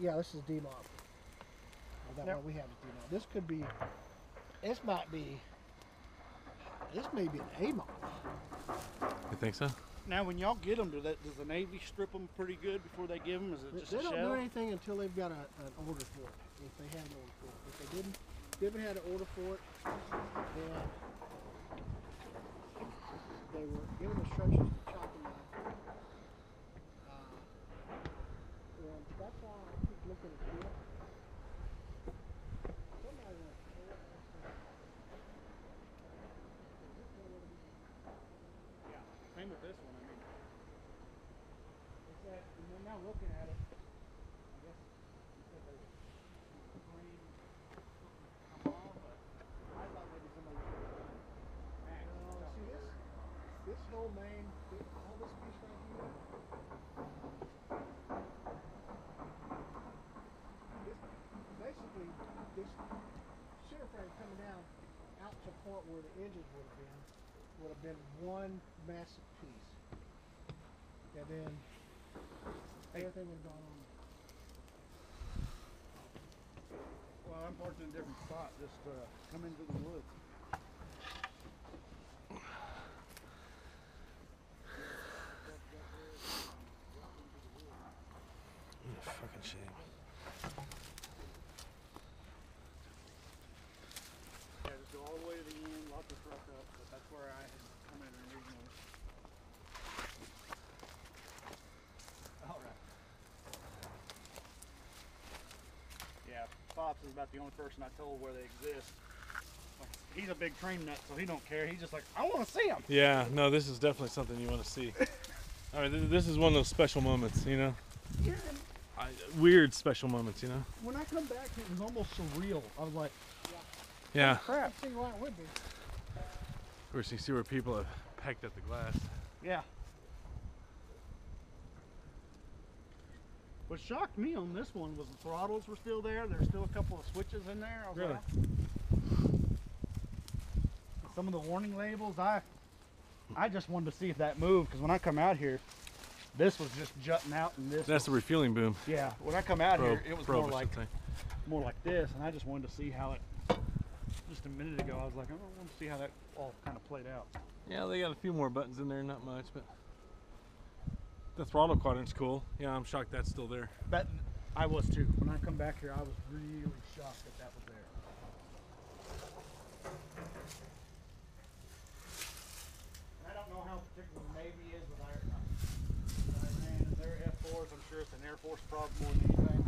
yeah, this is D mob. That Yep. one we have is D mob. This could be. This might be. This may be an A mob. You think so? Now, when y'all get them, do that, does the Navy strip them pretty good before they give them? Is it They, just they a don't shell? do anything until they've got a, an order for it. If they have an order for it. If they didn't, didn't had an order for it, then they were given instructions to chop them up. Uh, and that's why I keep looking at it. Somebody wants to know what that's for. Yeah. Same with this one. I mean, it's that, and then now looking at it, I guess you said they green come off, but I thought maybe somebody was going to max. Uh, see this? This whole main, all this piece right here. This, basically, this center frame coming down out to the point where the edges would have been, would have been one massive piece. And then everything would have gone on. Well, I'm parked in a different spot. Just uh, come into the woods. fucking shame. Yeah, just go all the way to the end, lock the truck up. But that's where I had come in originally. All right. Yeah, Pops is about the only person I told where they exist. Like, he's a big train nut, so he don't care. He's just like, I want to see them. Yeah, no, this is definitely something you want to see. All right, this is one of those special moments, you know, Yeah, I, weird special moments, you know. when I come back, it was almost surreal. I was like, Yeah, crap. See why it would be. of course you see where people have pecked at the glass. Yeah. What shocked me on this one was the throttles were still there. There's still a couple of switches in there. I Really? like, Some of the warning labels, I I just wanted to see if that moved because when I come out here, this was just jutting out, and this. That's the refueling boom. yeah. When I come out Probe, here, it was probe, more like more like this, and I just wanted to see how it. Just a minute ago, I was like, oh, I want to see how that all kind of played out. Yeah, they got a few more buttons in there, not much, but the throttle quadrant's cool. Yeah, I'm shocked that's still there. I was too. When I come back here, I was really shocked that that was there. I don't know how particular the Navy is with Iron Iran and their F4s. I'm sure it's an Air Force problem more than anything.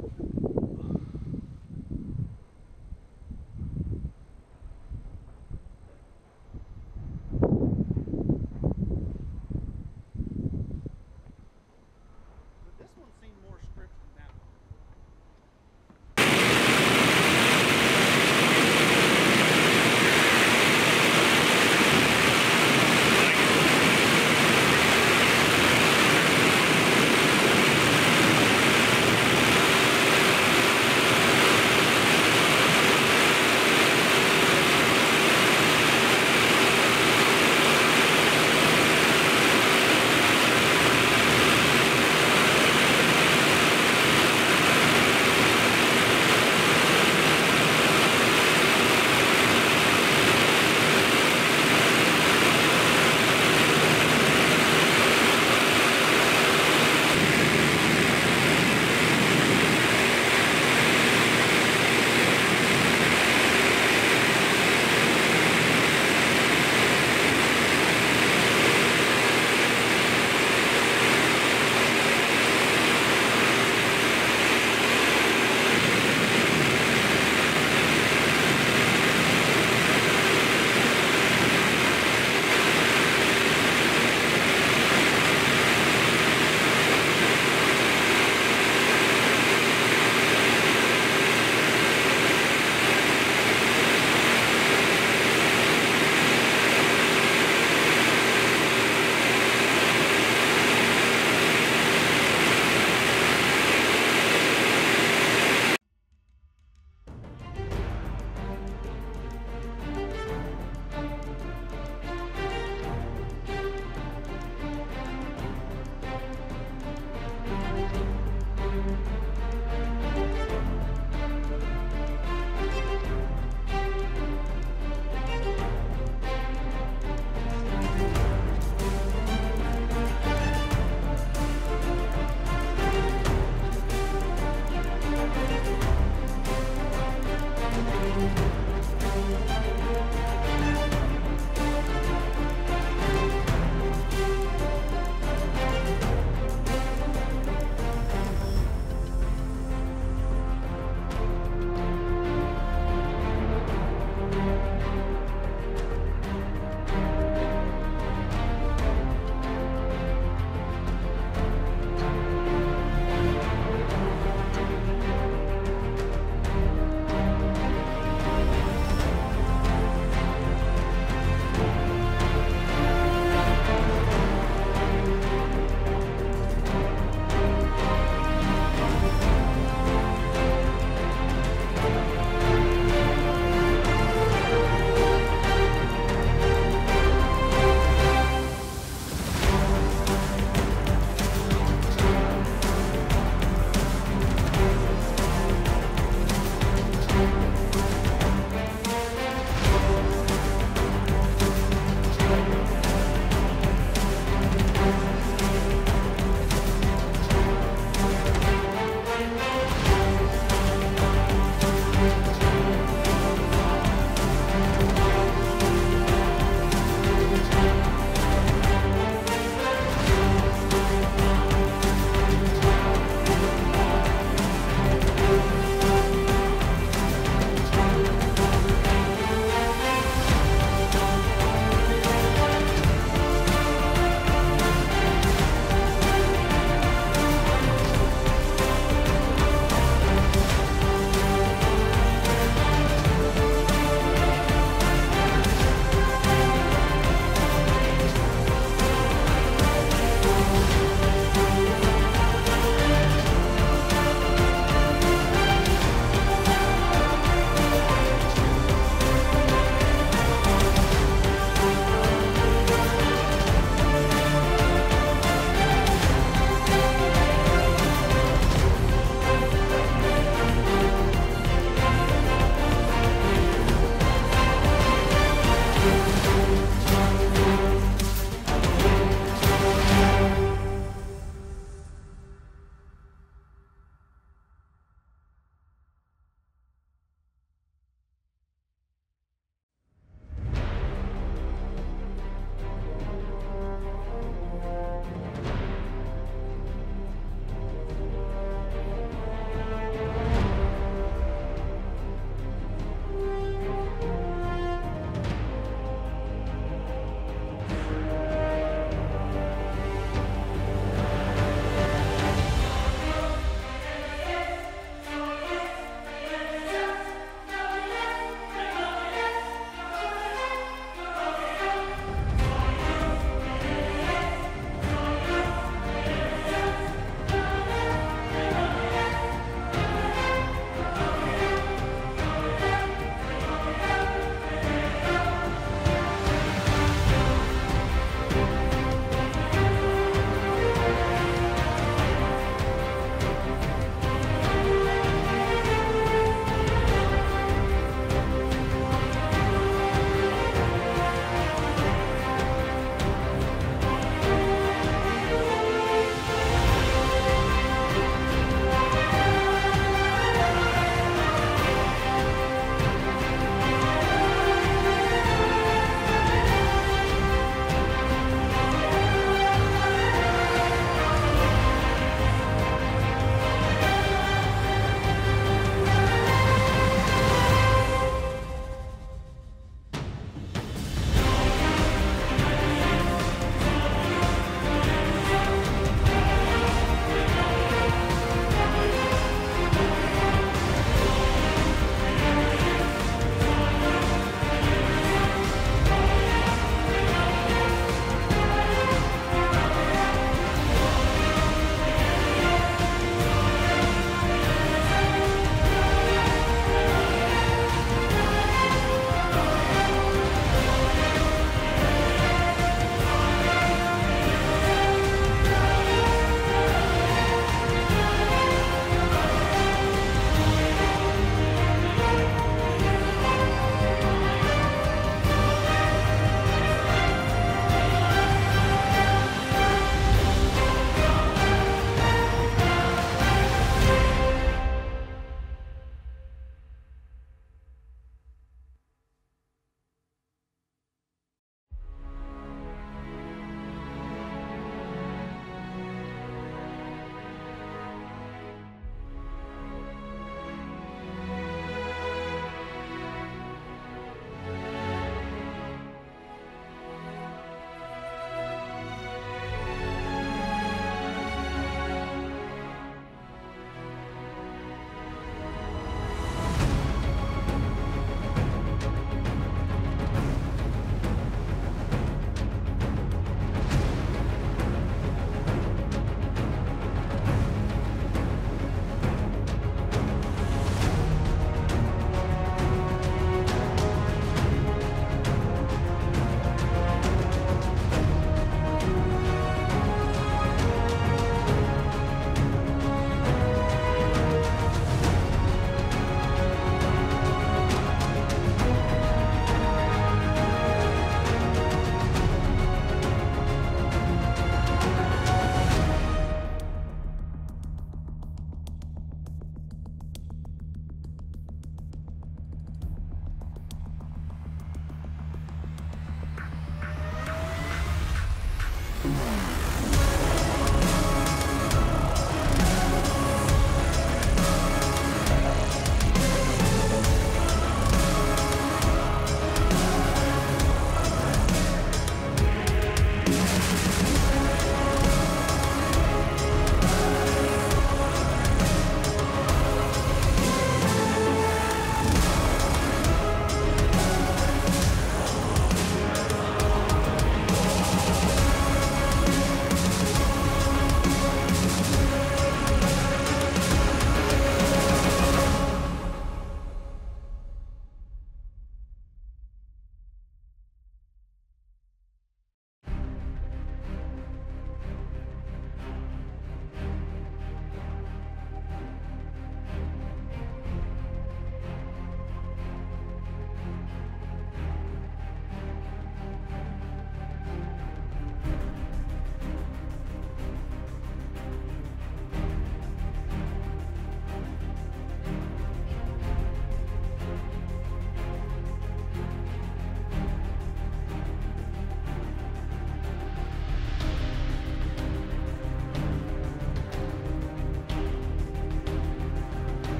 forward.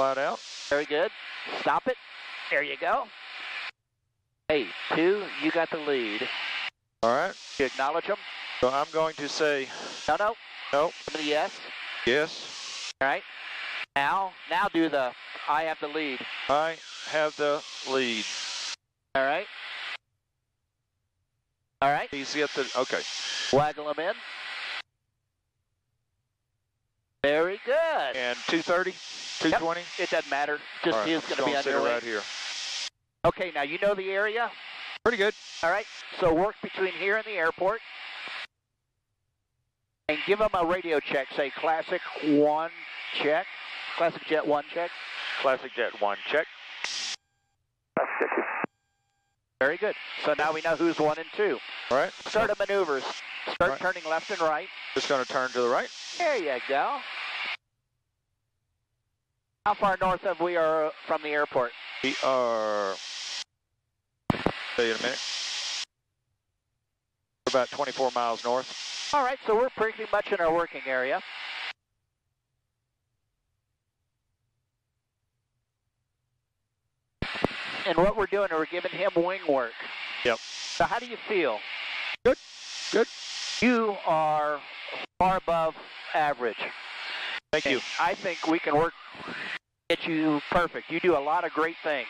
Flat out. Very good. Stop it. There you go. Hey, two, you got the lead. All right. You acknowledge them? So I'm going to say No, no. Nope. The yes. yes. All right. Now, now do the I have the lead. I have the lead. All right. All right. He's got the okay. Waggle them in. Very good. And 230, 220. It doesn't matter. Just right, he's going to be on your way. right here. Okay, now you know the area. Pretty good. All right. So work between here and the airport. And give them a radio check. Say Classic 1 check. Classic Jet 1 check. Classic Jet One check. Very good. So now we know who's 1 and 2. All right. Start the maneuvers. Start Right. turning left and right. Just going to turn to the right. There you go. How far north of we are from the airport? We are. Tell you in a minute. We're about 24 miles north. All right, so we're pretty much in our working area. And what we're doing is we're giving him wing work. Yep. So how do you feel? Good. Good. You are far above average. Thank you. I think we can work get you perfect. You do a lot of great things.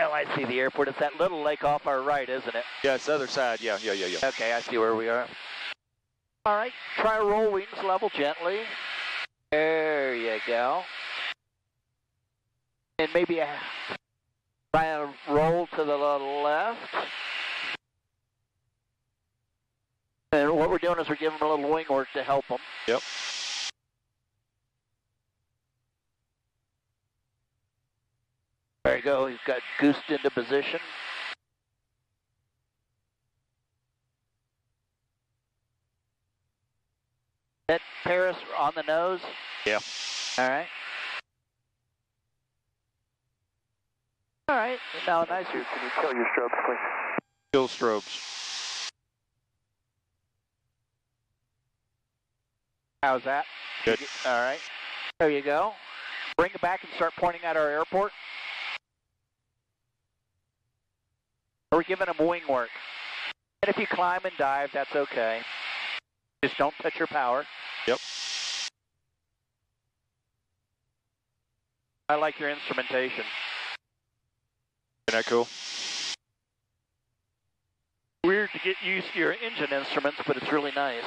Oh, I see the airport. It's that little lake off our right, isn't it? Yeah, it's the other side. Yeah, yeah, yeah, yeah. Okay, I see where we are. All right, try to roll wings level gently. There you go. And maybe a, try and roll to the left. And what we're doing is we're giving them a little wing work to help them. Yep. There you go. He's got goosed into position. That Paris on the nose. Yeah. All right. All right. Now nicer. Can you kill your strobes, please? Kill strobes. How's that? Good. All right. There you go. Bring it back and start pointing at our airport. We're giving them wing work. And if you climb and dive, that's okay. Just don't touch your power. Yep. I like your instrumentation. Isn't that cool? Weird to get used to your engine instruments, but it's really nice.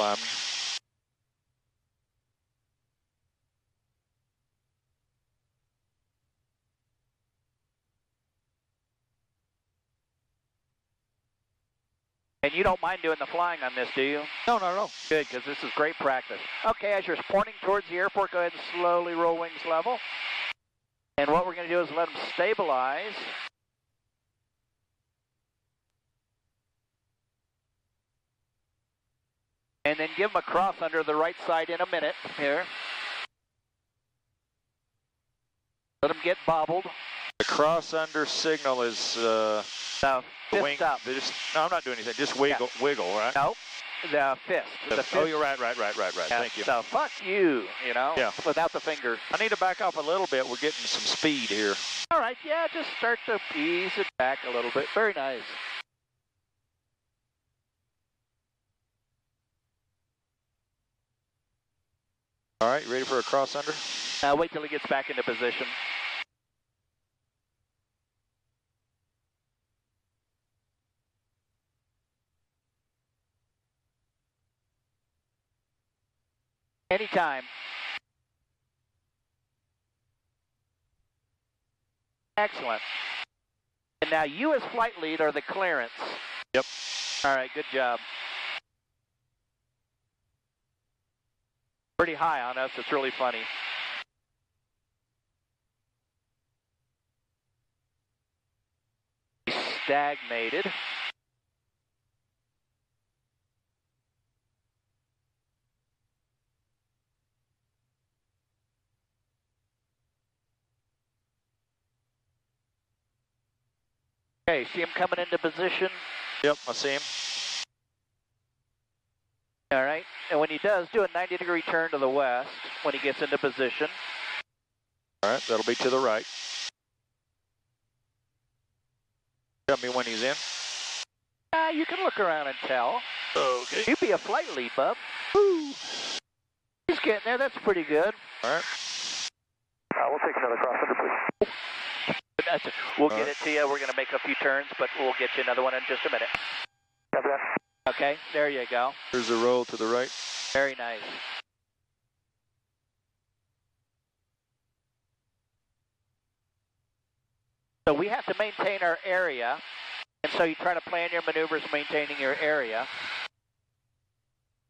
Climb. And you don't mind doing the flying on this, do you? No, no, no. Good, because this is great practice. Okay, as you're pointing towards the airport, go ahead and slowly roll wings level. And what we're going to do is let them stabilize. And then give him a cross under the right side in a minute here. Let him get bobbled. The cross under signal is uh, Now, the fist wing. up. Just, no, I'm not doing anything. Just wiggle, wiggle, right? No, the fist. The, The- fist. oh, you're right, right, right, right, right. Yeah, Thank you. So fuck you, you know, Yeah. without the finger. I need to back off a little bit. We're getting some speed here. All right, yeah, just start to ease it back a little bit. Very nice. All right, ready for a cross under? Now wait till he gets back into position. Anytime. Excellent. And now you as flight lead are the clearance. Yep. All right, good job. pretty high on us. It's really funny. Stagnated. Okay, see him coming into position? Yep, I see him. All right. And when he does, do a 90 degree turn to the west when he gets into position. All right, that'll be to the right. Tell me when he's in. Uh, you can look around and tell. Okay. You'd be a flight leap up. Woo. He's getting there. That's pretty good. All right. Uh, we'll take another cross under, please. That's We'll All get right. it to you. We're going to make a few turns, but we'll get you another one in just a minute. Copy that. Okay, there you go. There's a roll to the right. Very nice. So we have to maintain our area, and so you try to plan your maneuvers maintaining your area.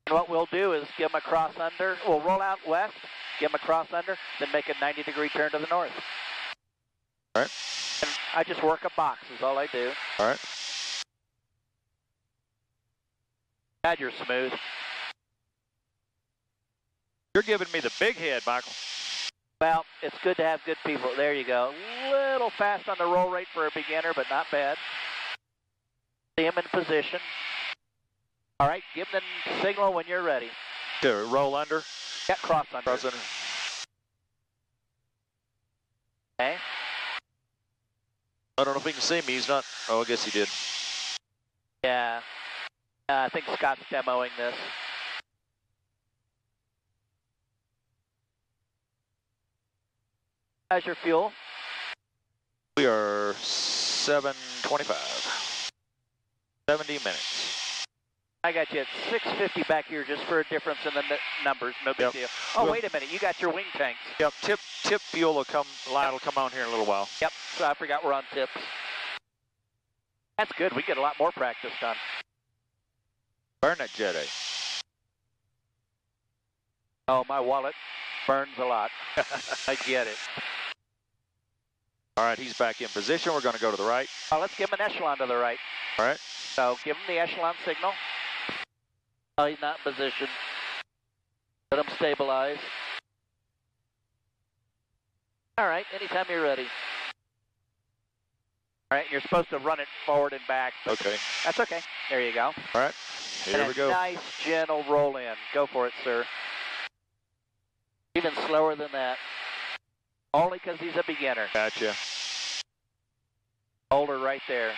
And what we'll do is give them a cross under. We'll roll out west, give them a cross under, then make a 90 degree turn to the north. All right. And I just work a box is all I do. All right. God, you're smooth. You're giving me the big head, Michael. Well, it's good to have good people. There you go. Little fast on the roll rate for a beginner, but not bad. See him in position. All right, give them the signal when you're ready. Okay, roll under. Got cross under. Cross under. Okay. I don't know if he can see me. He's not. Oh, I guess he did. Uh, I think Scott's demoing this. How's your fuel? We are 725. 70 minutes. I got you at 650 back here just for a difference in the numbers. No big Yep. deal. Oh, Well- wait a minute. You got your wing tanks. Yep. Tip tip fuel will come. Light will come on here in a little while. Yep, so I forgot we're on tips. That's good. We get a lot more practice done. Burn it, jet A. Oh, my wallet burns a lot. I get it. All right, he's back in position. We're going to go to the right. Oh, let's give him an echelon to the right. All right. So give him the echelon signal. Oh, he's not in position. Let him stabilize. All right, anytime you're ready. All right, you're supposed to run it forward and back, Okay. that's okay. There you go. All right. Here we go. nice, gentle roll in. Go for it, sir. Even slower than that. Only because he's a beginner. Gotcha. Hold her right there.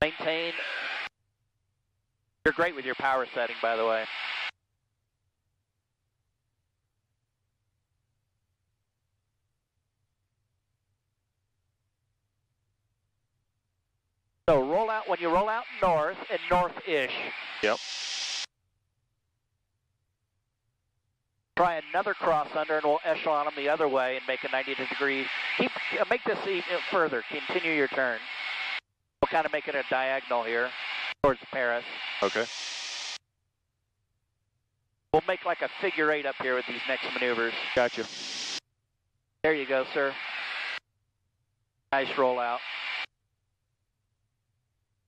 Maintain. You're great with your power setting, by the way. When you roll out north and north-ish. Yep. Try another cross under, and we'll echelon them the other way and make a 90 degree. Keep uh, make this even further. Continue your turn. We'll kind of make it a diagonal here towards Paris. Okay. We'll make like a figure eight up here with these next maneuvers. Gotcha. There you go, sir. Nice rollout.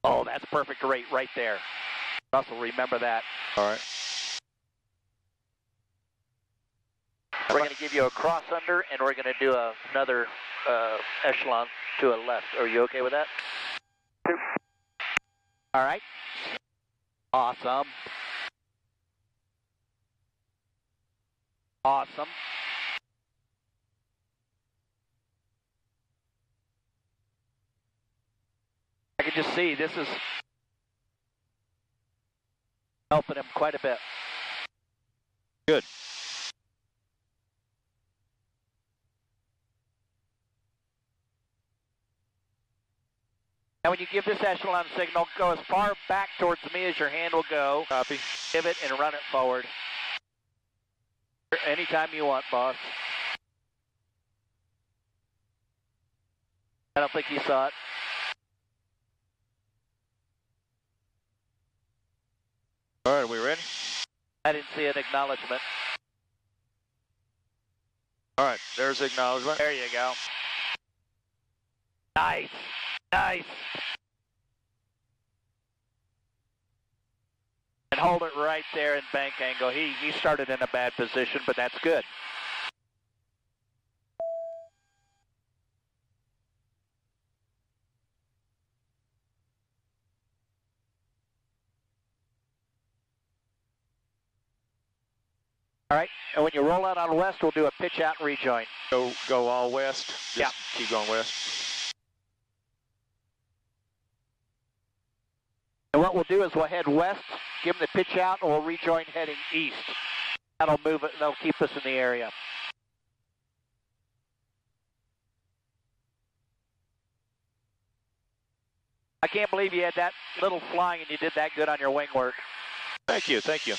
Oh, that's perfect rate right there. Russell, remember that. All right. We're going to give you a cross under, and we're going to do a, another uh, echelon to a left. Are you okay with that? All right. Awesome. Awesome. Can just see this is helping him quite a bit. Good. And when you give this echelon signal, go as far back towards me as your hand will go. Copy. Pivot and run it forward. Anytime you want, boss. I don't think he saw it. All right, are we ready? I didn't see an acknowledgement. All right, there's acknowledgement. There you go. Nice. Nice. And hold it right there in bank angle. He, he started in a bad position, but that's good. All right, and when you roll out on west, we'll do a pitch out and rejoin. Go go all west. Just Yeah. Keep going west. And what we'll do is we'll head west, give them the pitch out, and we'll rejoin heading east. That'll move it, and they'll keep us in the area. I can't believe you had that little flying and you did that good on your wing work. Thank you. Thank you.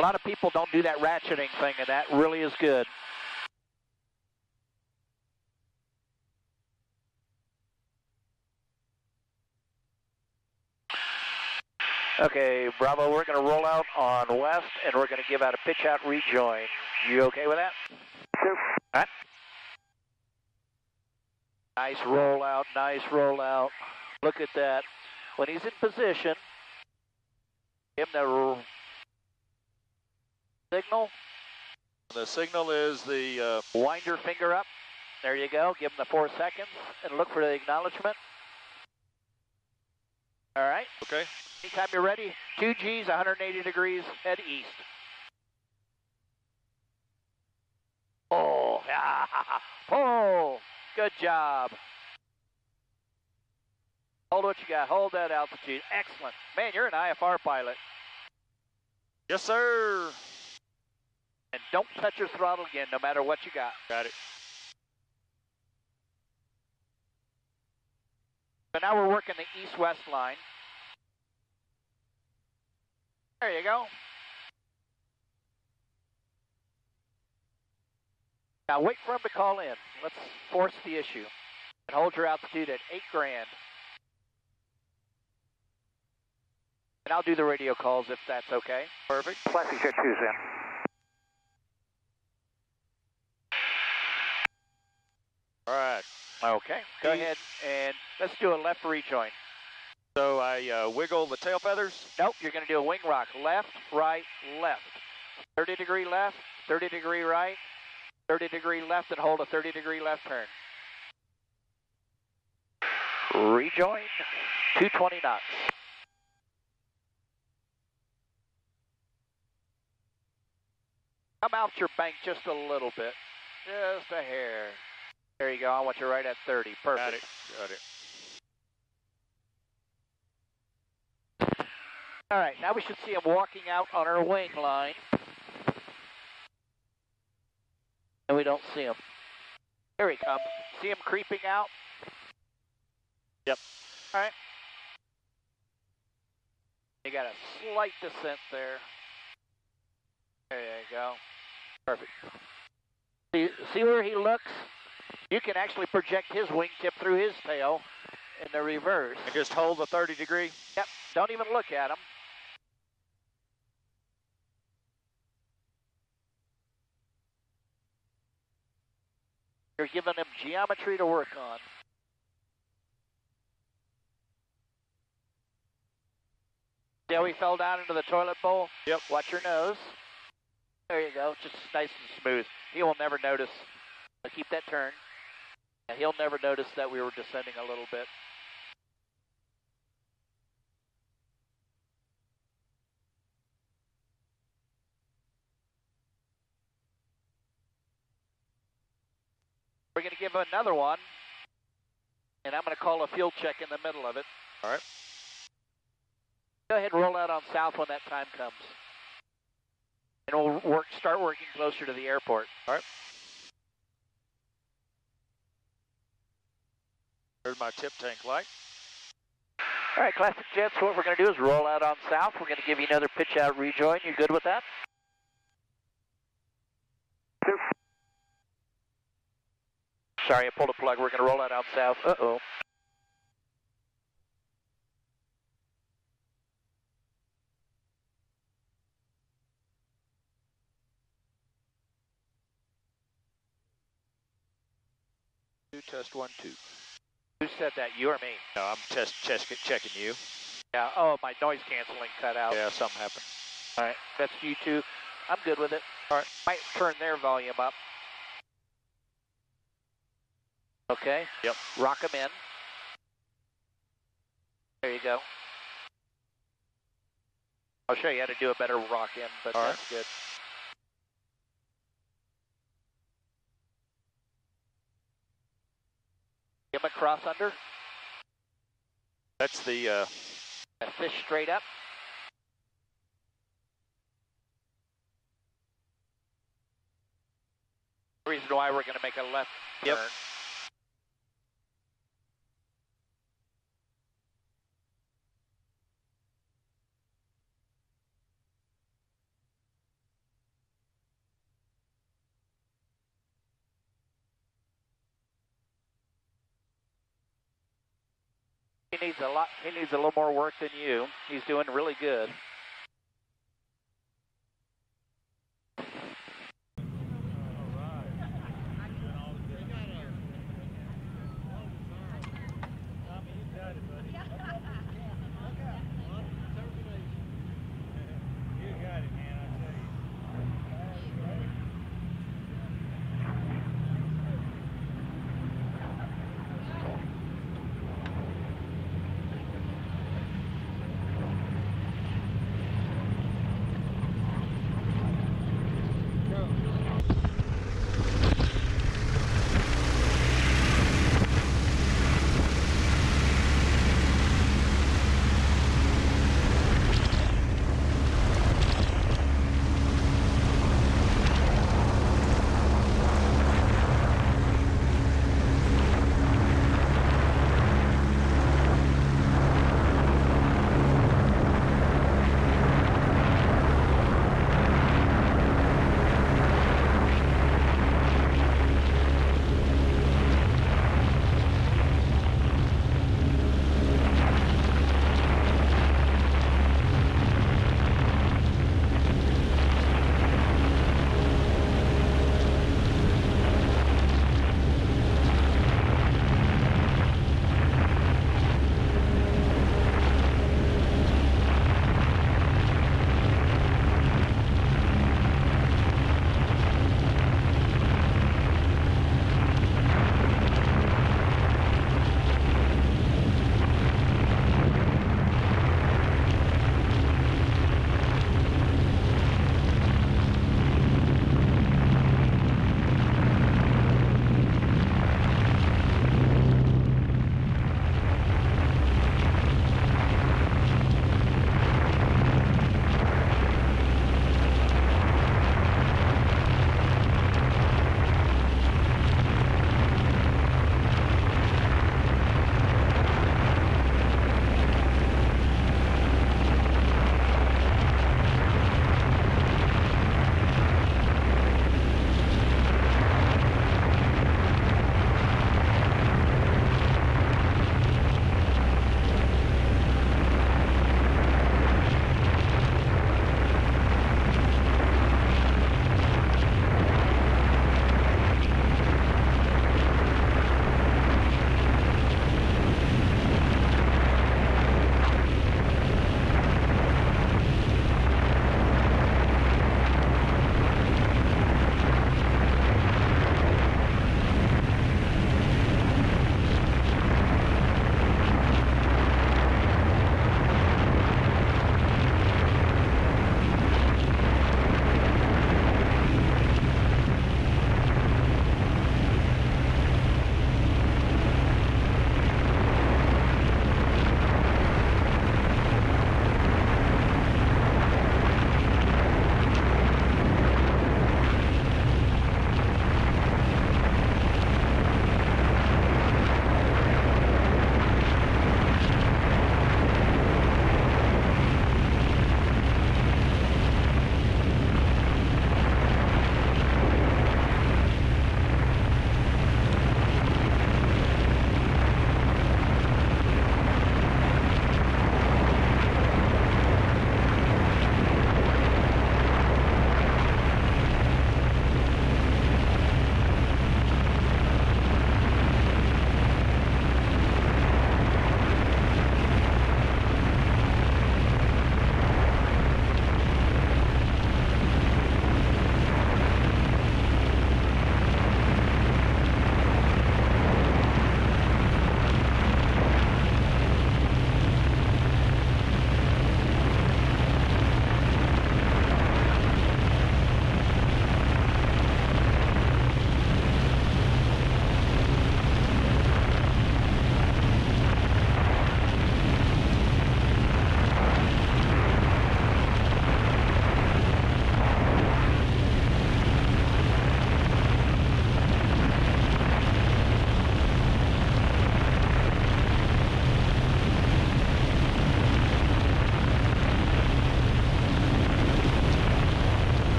A lot of people don't do that ratcheting thing, and that really is good. Okay, Bravo, we're going to roll out on west, and we're going to give out a pitch out rejoin. You okay with that? Sure. All right. Nice rollout, nice rollout. Look at that. When he's in position, give him the r- signal. The signal is the uh, Wind your finger up. There you go. Give him the four seconds and look for the acknowledgement. All right. okay. Anytime you're ready, two G's, 180 degrees, head east. Oh, oh, good job. Hold what you got. Hold that altitude. Excellent. Man, you're an IFR pilot. Yes, sir. And don't touch your throttle again, no matter what you got. Got it. So now we're working the east-west line. There you go. Now wait for him to call in. Let's force the issue. And hold your altitude at eight grand. And I'll do the radio calls if that's okay. Perfect. Classic Jet shoes in. All right. Okay. Go He- ahead and let's do a left rejoin. So I uh, wiggle the tail feathers. Nope, you're going to do a wing rock. Left, right, left. 30 degree left, 30 degree right, 30 degree left, and hold a 30 degree left turn. Rejoin, 220 knots. Come out your bank just a little bit. Just a hair. There you go. I want you right at 30. Perfect. Got it. Got it. All right, now we should see him walking out on our wing line. And we don't see him. Here he comes. See him creeping out? Yep. All right. You got a slight descent there. There you go. Perfect. See, see where he looks? You can actually project his wingtip through his tail in the reverse. And just hold the 30 degree. Yep. Don't even look at him. You're giving him geometry to work on. He fell down into the toilet bowl? Yep. Watch your nose. There you go. Just nice and smooth. He will never notice. Keep that turn. He'll never notice that we were descending a little bit. We're going to give another one, and I'm going to call a field check in the middle of it. All right. Go ahead and roll out on south when that time comes. And we'll work, start working closer to the airport. There's my tip tank light. All right, Classic Jets, what we're going to do is roll out on south. We're going to give you another pitch out rejoin. You good with that? Sorry, I pulled a plug. We're going to roll out on south. Uh-oh. Test one two. Who said that, you or me? No, I'm just checking you. Yeah, oh, my noise canceling cut out. Yeah, something happened. All right, that's you two. I'm good with it. All right. Might turn their volume up. Okay. Yep. Rock them in. There you go. I'll show you how to do a better rock in, but All right. that's good. Give him a cross under. That's the, uh, and Fish straight up. Reason why we're going to make a left Yep. turn. He needs a lot. He needs a little more work than you. He's doing really good.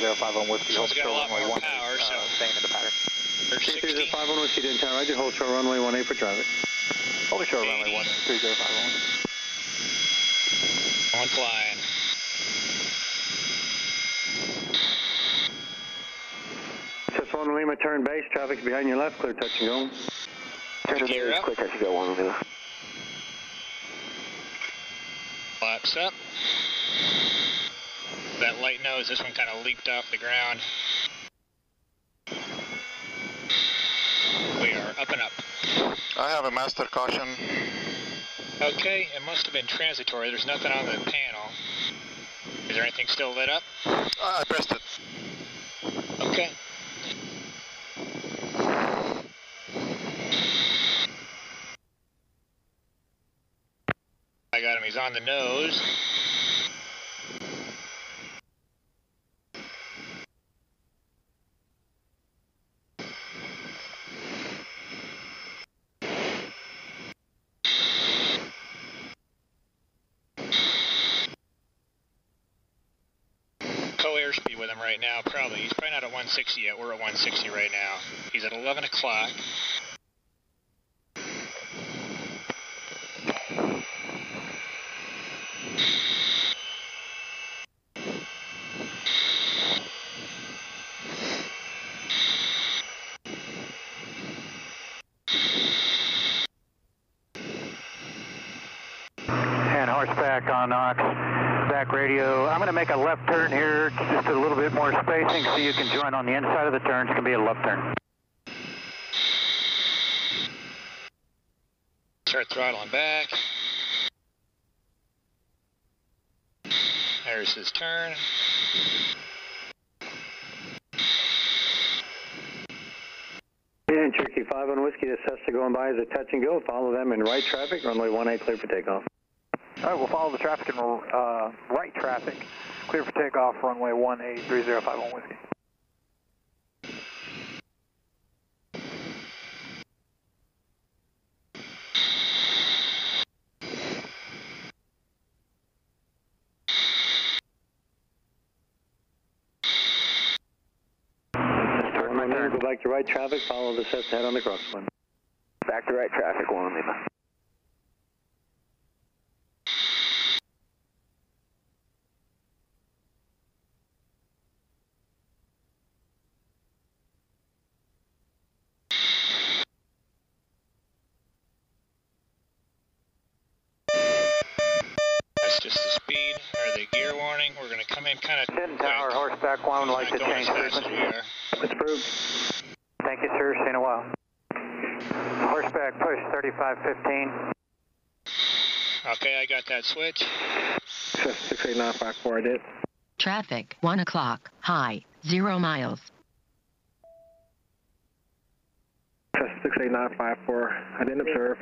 C305 on Whiskey, hold trail runway one eight. uh, so staying in the pattern. C305 on Whiskey, Denton, roger, hold trail runway one eight for traffic. Hold trail runway 1, 3051. On flying. One Lima, turn base. Traffic's behind your left. Clear touch and go. Turn base. Clear touch and go. One Lima. Flaps up. That light nose. This one comes leaped off the ground. We are up and up. I have a master caution. Okay, it must have been transitory. There's nothing on the panel. Is there anything still lit up? I pressed it. Okay. I got him. He's on the nose. Co-airspeed with him right now, probably. He's probably not at 160 yet. We're at 160 right now. He's at 11 o'clock. And horseback on Ox, back radio. I'm going to make a left turn here, just a little bit more spacing so you can join on the inside of the turn. It's going to be a left turn. Start throttling back. There's his turn. And Cherokee 5 on Whiskey, this Cessna going by as a touch and go. Follow them in right traffic, runway 18 clear for takeoff. All right, we'll follow the traffic in uh, right traffic. Clear for takeoff, runway 18305 Whiskey. Turn right turn. Go back to right traffic, follow the Cessna head on the crosswind. Back to right traffic, one Lima. That's just the speed or the gear warning. We're going to come in kind of Denton quick. Tower, horseback one, would like Not to going change as fast as frequency. we are. It's approved. Thank you, sir. See you in a while. Horseback push 3515. Okay, I got that switch. 68954, I did. Traffic, 1 o'clock, high, 0 miles. 68954, I didn't observe.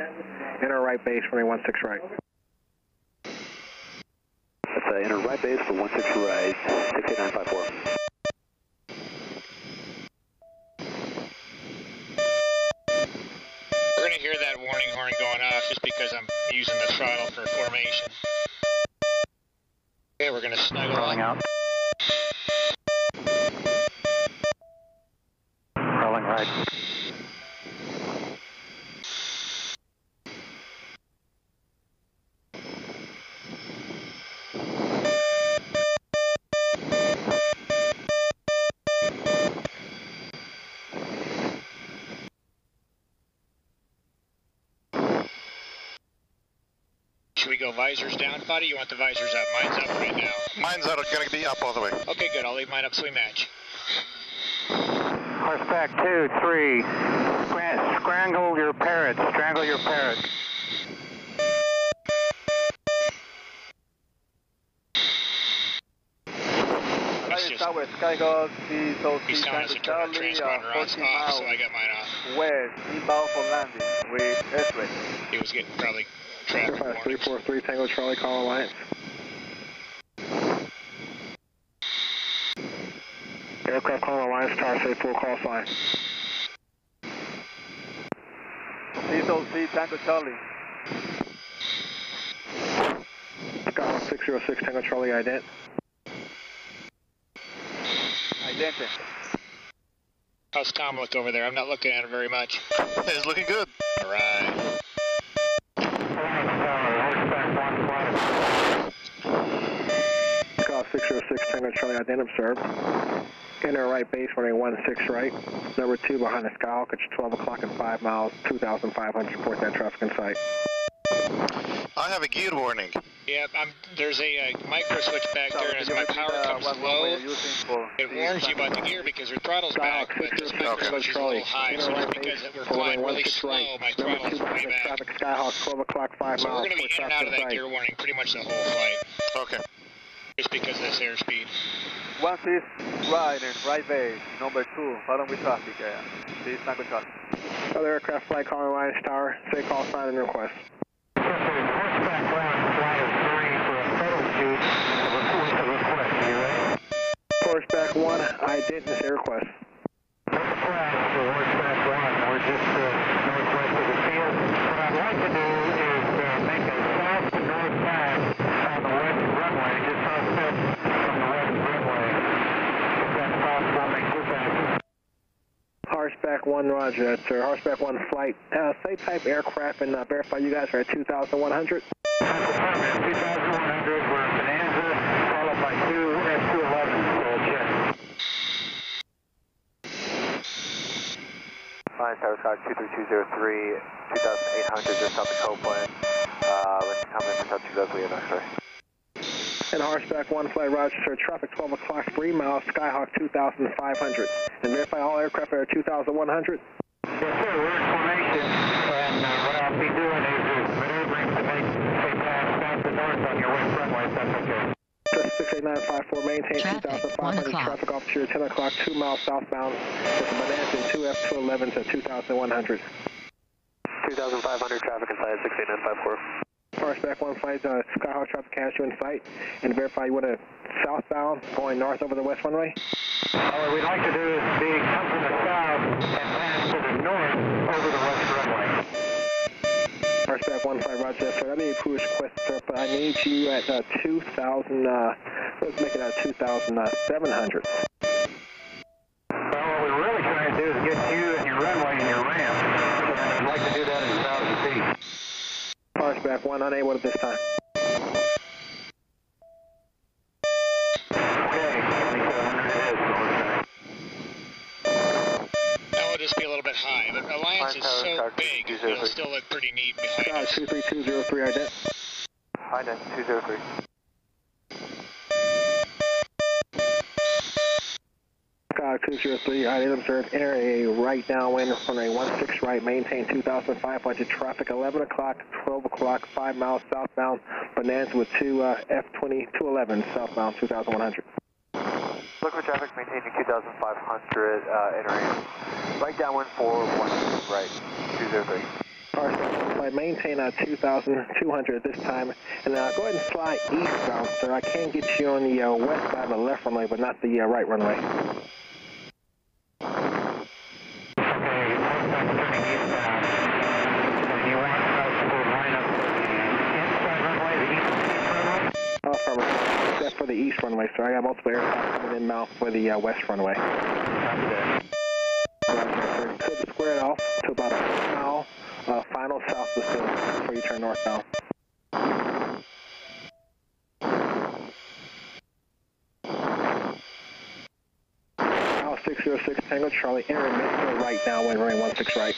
Enter right base, runway 16 right. That's uh, enter right base for 16 right, 68954. Going to hear that warning horn going off just because I'm using the throttle for formation. Okay, we're going to snuggle Rolling up. out. Rolling right. Visors down, buddy? You want the visors up? Mine's up right now. Mines are going to be up all the way. Okay, good. I'll leave mine up so we match. Horseback two, three. Scran- scrangle your parrots. Strangle your parrots. It's just, Southwest Skyhawk, he's telling us to turn our Charlie, transponder uh, off, so I got mine off. west, inbound for landing with S-rate. He was getting probably traffic 343 Tango Charlie, call Alliance. aircraft call Alliance Tower, say full call sign. C Tango Charlie. Skyhawk 606 Tango Charlie ident. Idente. How's Tom look over there? I'm not looking at him very much. It's looking good. All right. Skyhawk 606 Tango Charlie ident observed. Enter right base running 16 right. Number 2 behind the Skyhawk, it's 12 o'clock and 5 miles, 2,500 report that traffic in sight. I have a gear warning. Yep, I'm, there's a uh, micro switch back there, and as my power comes low, it warns you about the gear because your throttle's back, but this micro switch is a little high, so just because we're flying really slow, my Number throttle's 2 way behind the back. traffic Skyhawk, 12 o'clock, 5 So we're miles, going to be report in and out of traffic in that sight. gear warning pretty much the whole flight, Okay. Just because of this airspeed. One six right and right base. Number two, follow with traffic. Yeah. C Tango Charlie. Other aircraft flight calling Alliance Tower, say call sign and request. Horseback 1, ident is a request. Horseback 1, roger that, sir. Horseback 1 flight, uh, say type aircraft and uh, verify you guys are at 2,100. Alliance Tower Sky 23203, 2800 just south of Copeland. Uh, let's come in for touch you guys, we have X-ray. And Horseback 1 flight, roger sir. Traffic 12 o'clock, 3 miles, Skyhawk 2,500. And verify all aircraft are at 2,100. Yes, sir, we're in formation, and uh, what I'll be doing is, is maneuvering to make a pass back to north on your west runway, if that's okay. Just 68954, maintain Traffic, 2,500. Traffic officer, 10 o'clock, 2 miles southbound. With Bonanza 2F211 to 2,100. 2500 traffic inside 68954. Horseback 1 flight, uh, Skyhawk traffic has you in sight. And verify you want to southbound, going north over the west runway. Uh, what we'd like to do is be, come from the south and pass to the north over the west runway. Horseback 1 flight, roger sir. That'd be a cruise request, sir, but I need you at uh, 2,000, uh, let's make it at 2,700. Well, what we're really trying to do is get you and your runway and your ramp, and I'd like to do that at 1,000 feet. Horseback 1 unable at this time. Okay, 2,700 it is, Horseback. That will just be a little bit high, but Alliance is so big, it'll still look pretty neat Sky behind us. 23203 ident. Ident 203. Sky 203 ident observed. Enter a right downwind runway 16 right. Maintain 2,500 traffic. 11 o'clock, 12 o'clock, 5 miles southbound. Bonanza with two uh, F20 211 southbound 2,100. Look for traffic, maintaining 2500, uh, entering right downwind for 1 right, 203. Horseback flight maintain uh, 2,200 at this time. And uh, go ahead and fly eastbound, sir. I can get you on the uh, west side of the left runway, but not the uh, right runway. For the east runway? Affirmative. That's for the east runway, sir. I got multiple aircraft coming in now for the uh, west runway. Sir. Square it off to about a mile, uh, final south of the before you turn northbound. Now 606 Tango Charlie, enter right now when running 16 right.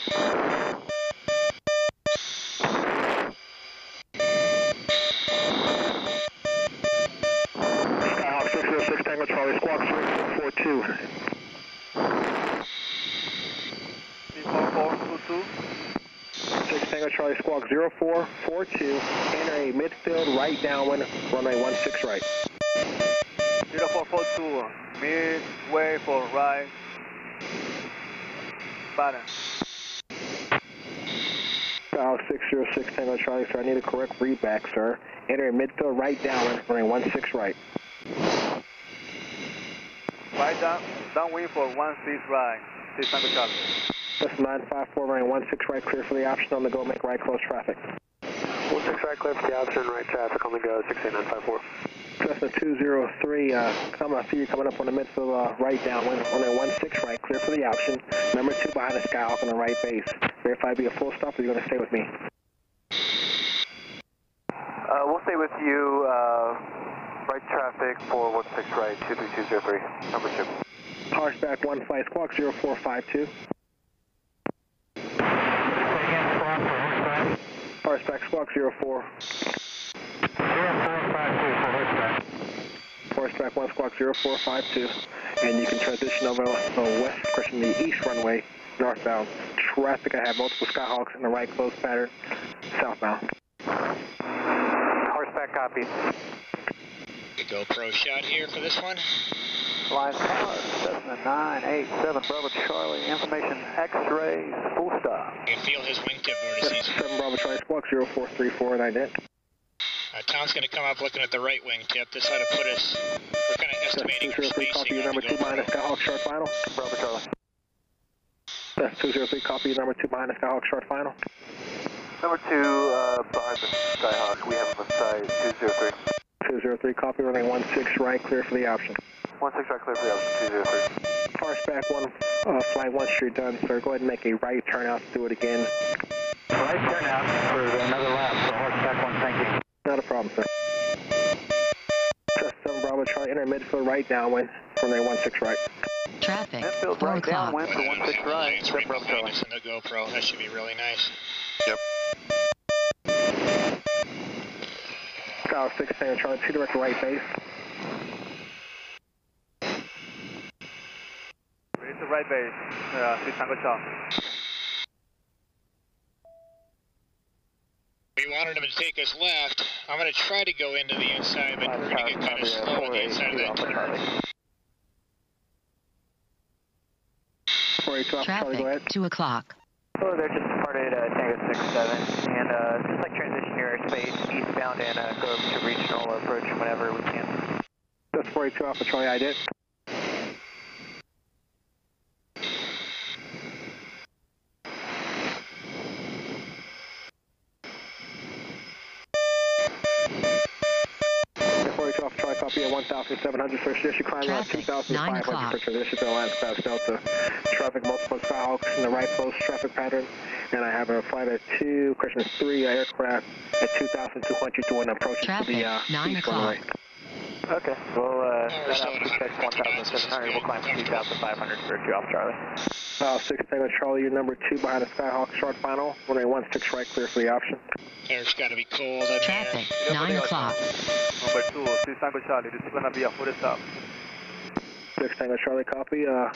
Skyhawk 606 Tango Charlie, squawk 0442. C4422. 6 Tango Charlie Squawk 0442, enter a midfield right downwind, runway 16 right. 0442, midway for right. Button. Dial 606 Tango Charlie, sir, I need a correct read back, sir. Enter a midfield right downwind, runway 16 right. Right down, downwind for 16 right, 6 Tango Charlie. That's 954 running 16 right, clear for the option on the go, make right, close traffic. 16 right, clear for the option, right traffic on the go, 16954. Cessna 203, uh, come, I see you coming up on the midfield, uh, right downwind, on that 16 right, clear for the option. Number 2 behind the Skyhawk on the right base. Verify be a full stop, or you're going to stay with me? Uh, we'll stay with you, uh, right traffic for 16 right, 23203, number 2. Horseback 1 flight squawk 0452. Horseback squawk 04. 0452 Horseback 1 squawk 0452. And you can transition over uh, west, crossing the east runway, northbound. Traffic, I have multiple Skyhawks in the right close pattern, southbound. Horseback copy. The GoPro shot here for this one. Line power, Cessna 987 Bravo Charlie, information X-rays, full stop. You can feel his wingtip vortices. 7 Bravo Charlie squawk 0434 and ident. Uh, Tom's going to come up looking at the right wingtip. This ought to put us, we're kind of estimating our 203 copy your number 2 behind the GoPro. Skyhawk short final. Bravo Charlie. That's 203 copy your number 2 behind the Skyhawk short final. Number 2, uh, behind the Skyhawk, we have him on site, 203. 203 copy running 16 right, clear for the option. 16 right, clear for the option, 203. Horseback 1, uh, flight 1 you're done, sir. Go ahead and make a right turnout to do it again. Right turnout for another lap for Horseback 1, thank you. Not a problem, sir. Just 7 Bravo Charlie, enter midfield right downwind from there 16 right. Traffic, Midfield 4 right o'clock. downwind for Well, that 16 right, line's 7 right Bravo behind Charlie. us in the GoPro. That should be really nice. Yep. Skyhawk 6 Tango Charlie, 2 direct right base. Raise the right base, uh, 6 Tango Charlie. Wanted him to take us left. I'm going to try to go into the inside, but we're going to get kind of slow on the inside of that turn. 482 Alpha Charlie. Traffic, 2 o'clock. Hello there, just departed uh, Tango 67, and uh, just like transition your airspace eastbound and uh, go to regional approach whenever we can. That's 482 Alpha Charlie, I did. Forty-two Alpha Charlie, copy at 1,700 for tradition climb route Traffic, 2,500 9 for to Alliance Pass Delta. Traffic multiple Skyhawks in the right close traffic pattern, and I have a flight of two, question three aircraft at 2,200 doing approach to the uh, 9 east o'clock. Runway. Okay, well, uh, we're that still at altitude checks 1,700, we'll climb to 2,500 for 2 off Charlie. Uh, 6 Tango Charlie, you're number two behind the Skyhawk short final. Runway 16 right, clear for the option. There's got to be cold in Traffic, there. 9 o'clock. Number 2, 6 Tango Charlie, this is gonna be a full stop. 6 Tango Charlie, copy. Uh,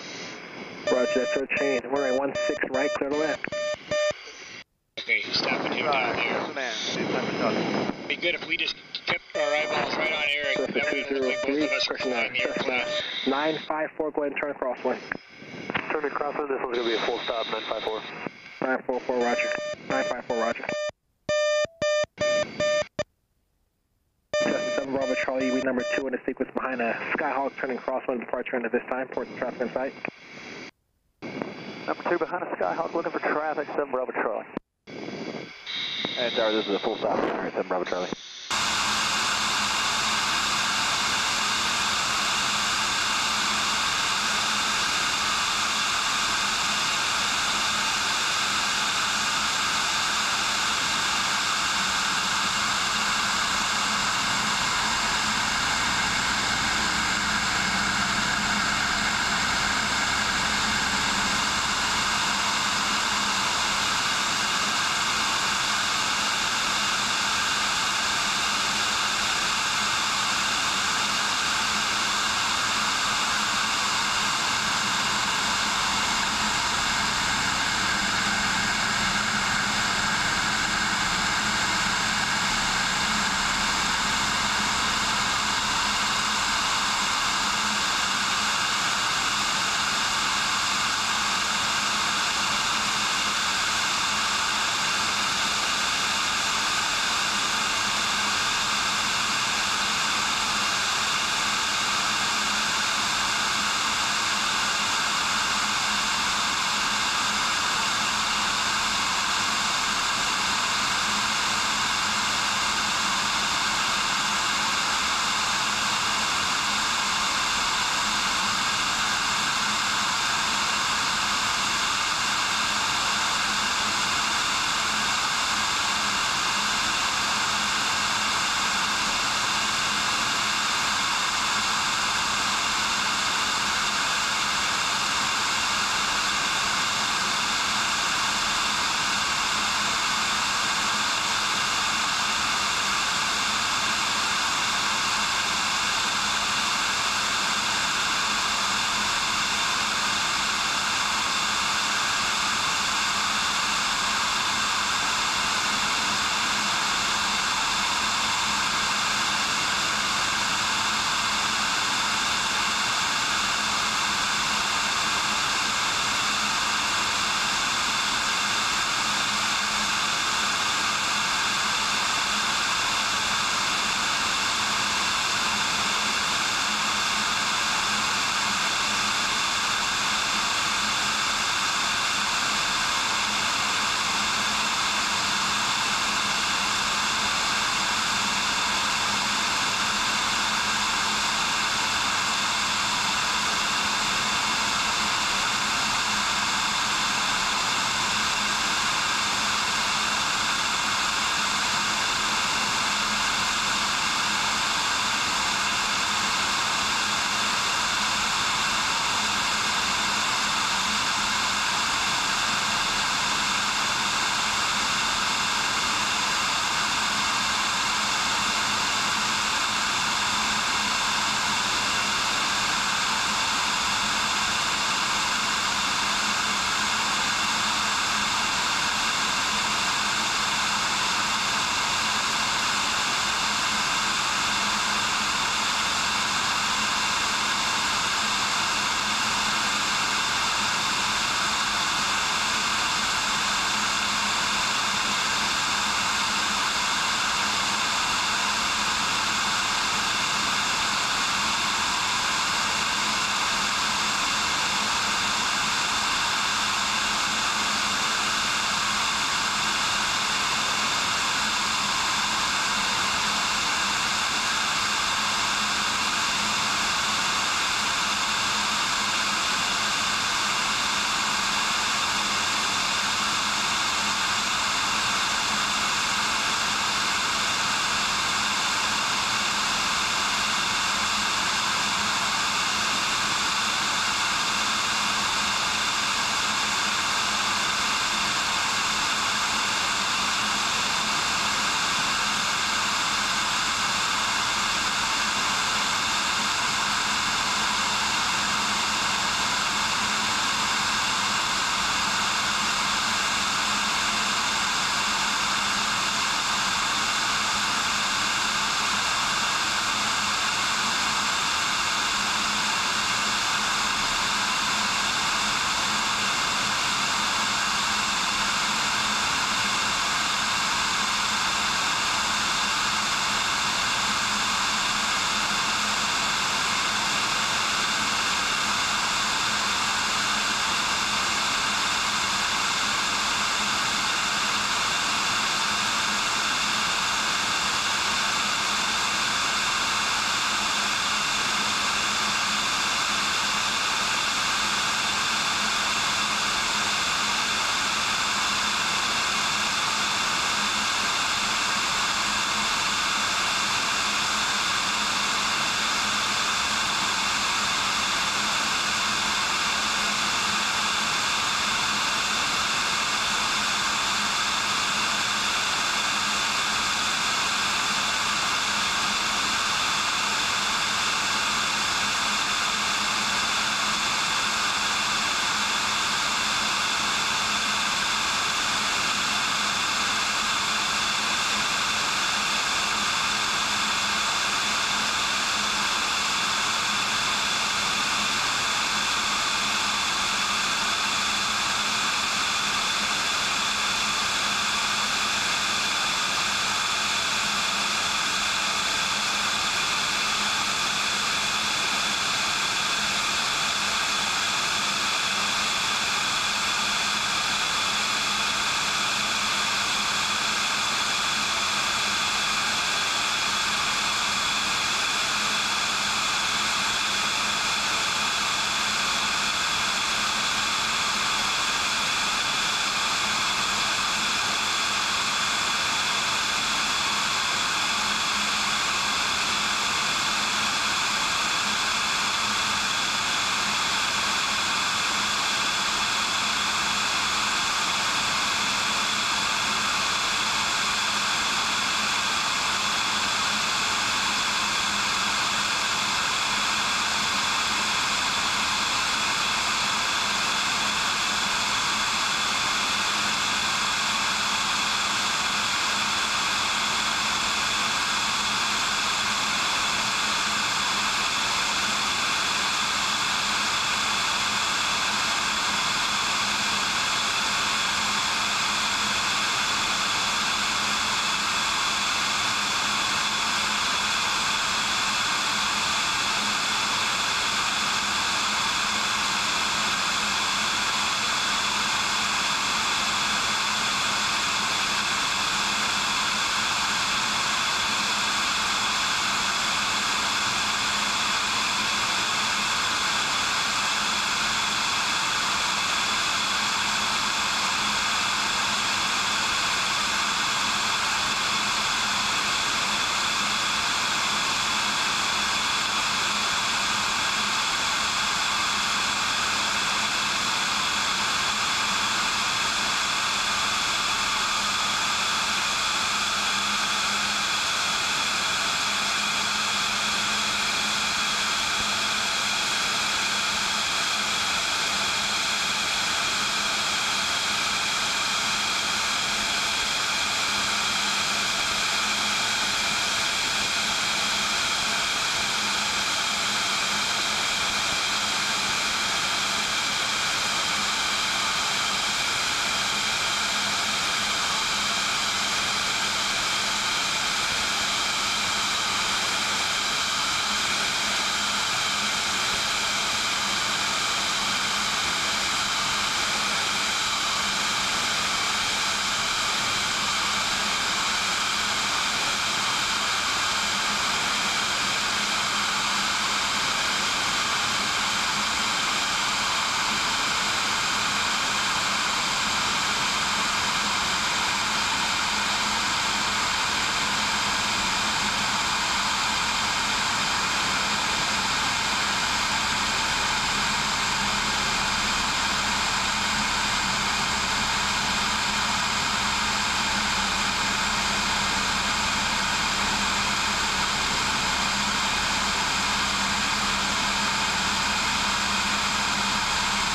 Roger, that's our chain. Runway 16 right, clear to land. Okay, he's stopping him down here. man, 6 Tango Charlie. Be good if we just kept our eyeballs right on Erik. Cessna That way it like both 203, of us were question flying the 954, go ahead and turn crosswind. Turn across, one. this one's gonna be a full stop, 954. 944, Roger. 954, Roger. 7 Bravo Charlie, we number two in the sequence behind a Skyhawk turning crosswind departure into this time. Port the traffic in sight. Number 2 behind a Skyhawk, looking for traffic, 7 Bravo Charlie. And Tower, this is a full stop, 7 Bravo Charlie.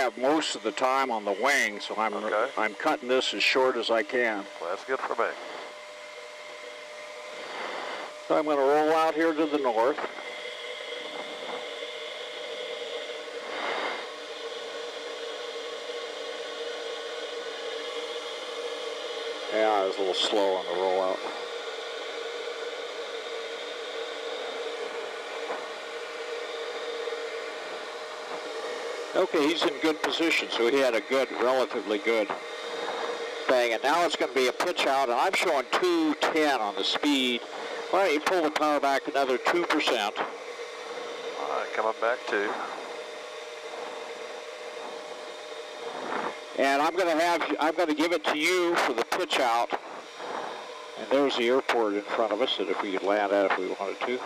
Have most of the time on the wing, so I'm Okay. I'm cutting this as short as I can. Well, that's good for me. So I'm going to roll out here to the north. Yeah, I was a little slow on the rollout. Okay, he's in good position, so he had a good, relatively good thing. And now it's going to be a pitch out, and I'm showing 210 on the speed. Why don't you pull the power back another 2%? All right, coming back to. And I'm going to have, I'm going to give it to you for the pitch out. And there's the airport in front of us that if we could land at if we wanted to.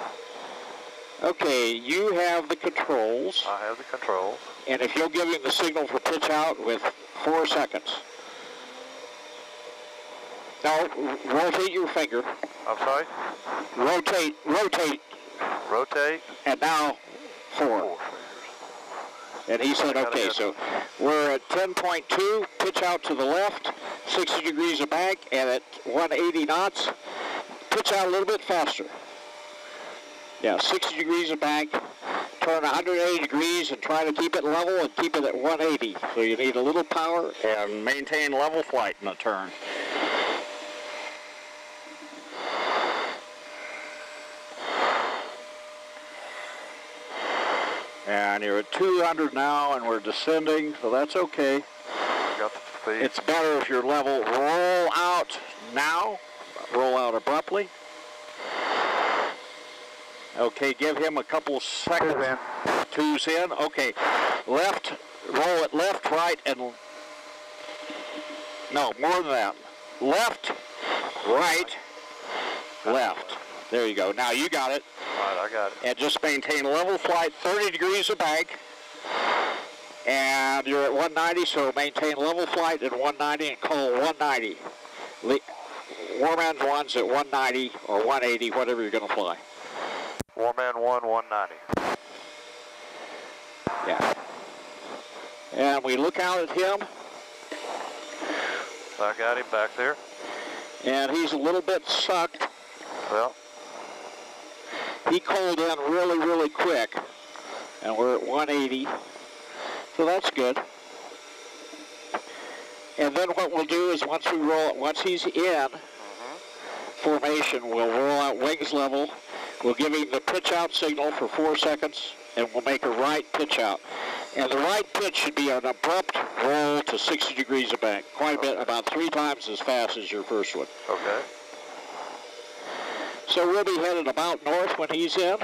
Okay, you have the controls. I have the controls. And if you'll give him the signal for pitch out with four seconds. Now, rotate your finger. I'm sorry? Rotate, rotate, Rotate. and now four. And he said, okay, so we're at 10.2, pitch out to the left, 60 degrees of bank, and at 180 knots, pitch out a little bit faster. Yeah, 60 degrees of bank, turn 180 degrees and try to keep it level and keep it at 180. So you need a little power and maintain level flight in the turn. And you're at 200 now and we're descending, so that's okay. Got the speed. It's better if you're level. Roll out now. Roll out abruptly. Okay, give him a couple seconds. Two's in. Okay, left. Roll it left, right, and no more than that. Left, right, left. There you go. Now you got it. All right, I got it. And just maintain level flight, 30 degrees of bank. And you're at 190, so maintain level flight at 190 and call 190. Le- Warman one's at 190 or 180, whatever you're going to fly. Warman 1, 190. Yeah. And we look out at him, I got him back there. and he's a little bit sucked. Well, He cold in really, really quick, and we're at 180, so that's good. And then what we'll do is once we roll, once he's in mm-hmm. formation, we'll roll out wings level. We'll give him the pitch out signal for four seconds, and we'll make a right pitch out. And the right pitch should be an abrupt roll to 60 degrees of bank, quite a bit, about three times as fast as your first one. okay. So we'll be headed about north when he's in.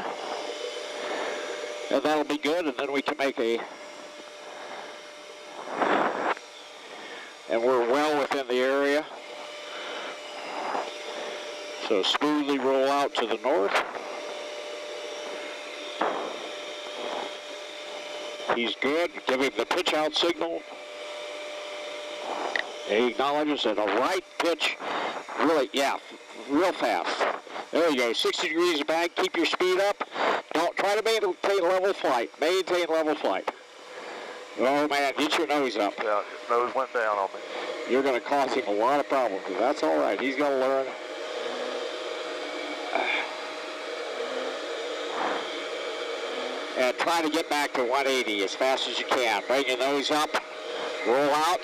And that'll be good, and then we can make a... And we're well within the area. So smoothly roll out to the north. He's good. Give him the pitch out signal. He acknowledges that a right pitch, really, yeah, real fast. There you go, 60 degrees of bank, keep your speed up. Don't try to maintain level flight. Maintain level flight. Oh man, get your nose up. Yeah, nose went down on me. You're going to cause him a lot of problems, that's all right. He's going to learn. And try to get back to 180 as fast as you can. Bring your nose up, roll out.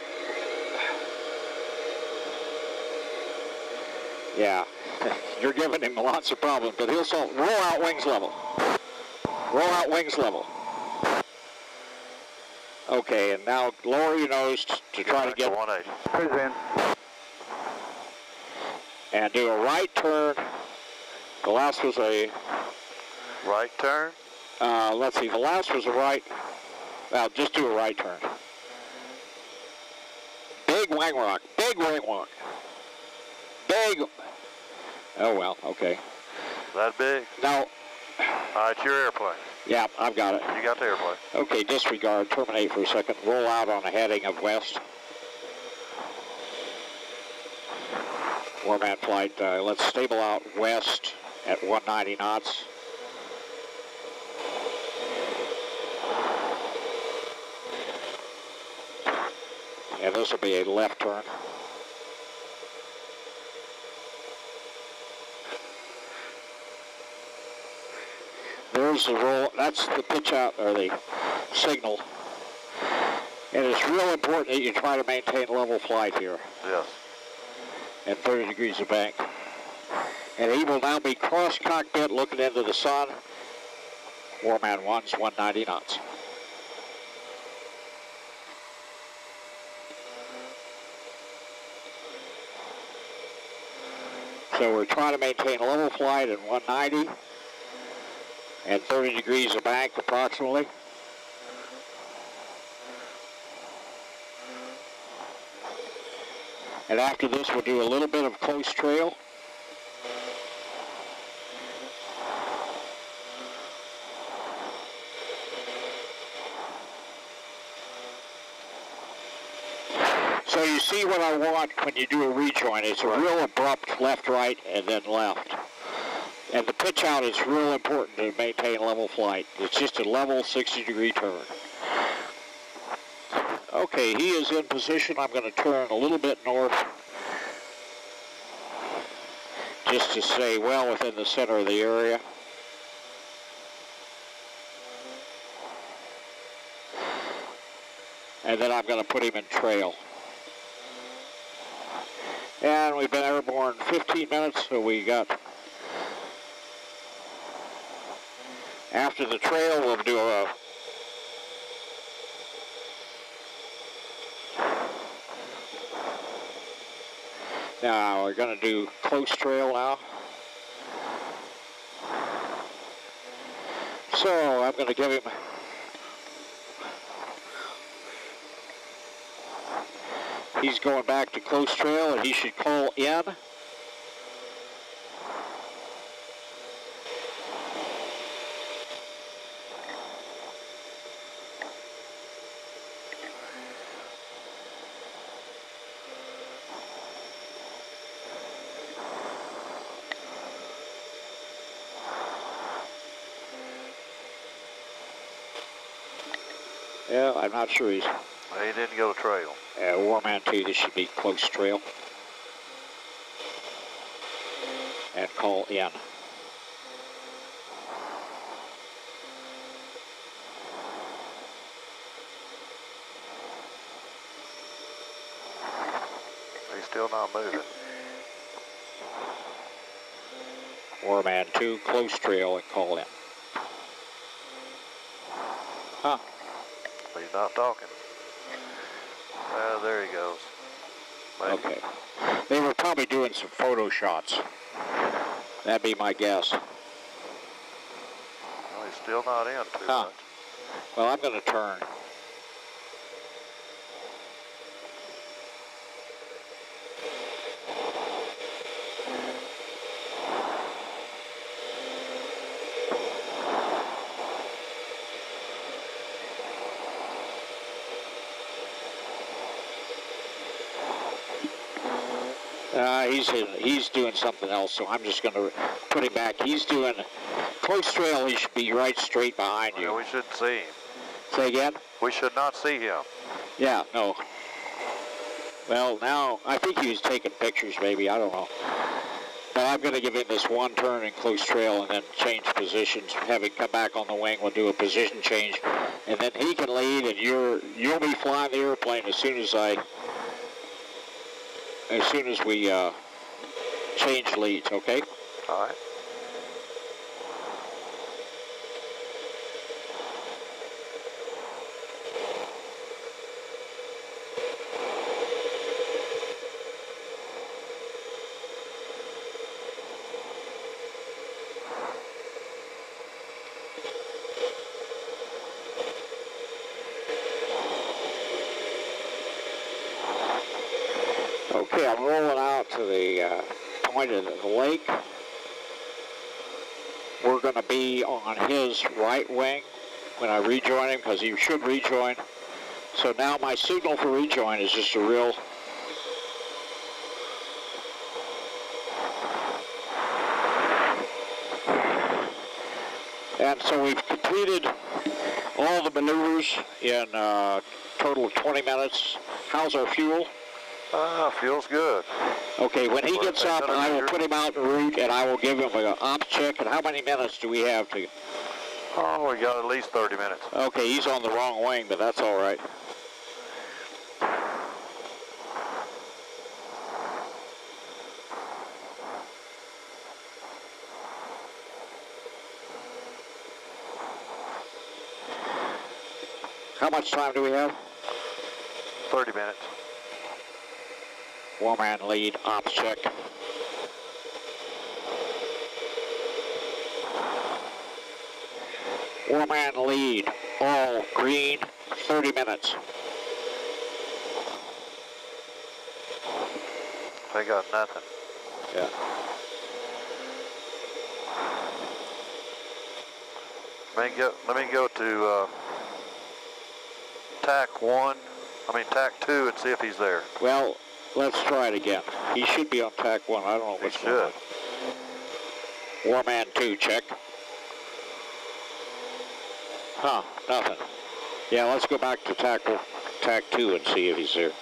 Yeah, you're giving him lots of problems, but he'll solve. Roll out wings level. Roll out wings level. Okay, and now lower your nose t- to try to get to 180. Cruise in. and do a right turn. The last was a, Right turn. Uh, let's see, the last was a right, well, just do a right turn. Big wing rock, big wing rock. Big, oh well, okay. That big. Now, it's your airplane. yeah, I've got it. You got the airplane. Okay, disregard, terminate for a second, roll out on a heading of west. Warman flight, uh, let's stable out west at 190 knots. This will be a left turn. There's the roll, that's the pitch out, or the signal. And it's real important that you try to maintain level flight here. Yes. And 30 degrees of bank. And he will now be cross cockpit looking into the sun. Warman 1's 190 knots. So we're trying to maintain level flight at 190 and 30 degrees of bank approximately. And after this, we'll do a little bit of close trail. So you see what I want when you do a rejoin. It's a real abrupt left, right, and then left. And the pitch out is real important to maintain level flight. It's just a level 60 degree turn. Okay, he is in position. I'm going to turn a little bit north just to stay well within the center of the area. And then I'm going to put him in trail. And we've been airborne 15 minutes, so we got, after the trail, we'll do a Now we're going to do close trail now. So I'm going to give him He's going back to close trail and he should call in. Yeah, I'm not sure he's. He didn't go trail. Uh, Warman 2, this should be close trail. And call in. He's still not moving. Warman 2, close trail and call in. Huh. He's not talking. Uh, there he goes. Maybe. Okay. They were probably doing some photo shots. That'd be my guess. Well, he's still not in too Huh. much. Well, I'm going to turn. Uh, he's in, he's doing something else, so I'm just going to put him back. He's doing close trail. He should be right straight behind you. Yeah, we shouldn't see him. Say again? We should not see him. Yeah, no. Well, now, I think he was taking pictures, maybe. I don't know. But I'm going to give him this one turn in close trail and then change positions. Have him come back on the wing. We'll do a position change. And then he can lead, and you're, you'll be flying the airplane as soon as I... As soon as we uh, change leads, okay? All right. I'm rolling out to the uh, point of the lake. We're going to be on his right wing when I rejoin him because he should rejoin. So now my signal for rejoin is just a real And so we've completed all the maneuvers in a total of 20 minutes How's our fuel? Ah, feels good. Okay, when he gets up, I will put him out en route, and I will give him an ops check. And how many minutes do we have to? Oh, we got at least 30 minutes. Okay, he's on the wrong wing, but that's all right. How much time do we have? 30 minutes. Warman lead, ops check. Warman lead, all green, 30 minutes. They got nothing. Yeah. Let me go, let me go to uh, TAC 1, I mean TAC 2 and see if he's there. Well, let's try it again. He should be on TAC one. I don't know what's going on. should. Warman two, check. Huh, nothing. Yeah, let's go back to TAC, TAC two and see if he's there.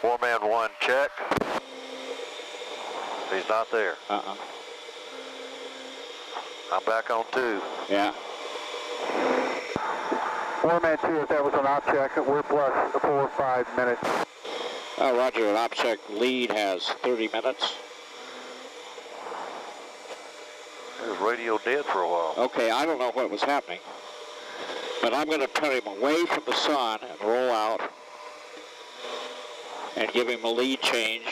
Four-man 1, check. He's not there. Uh-uh. I'm back on 2. Yeah. Four-man two, if that was an op check, we're plus four or five minutes. Uh, Roger, an OPSEC lead has 30 minutes. He was radio dead for a while. Okay, I don't know what was happening, but I'm going to turn him away from the sun and roll out and give him a lead change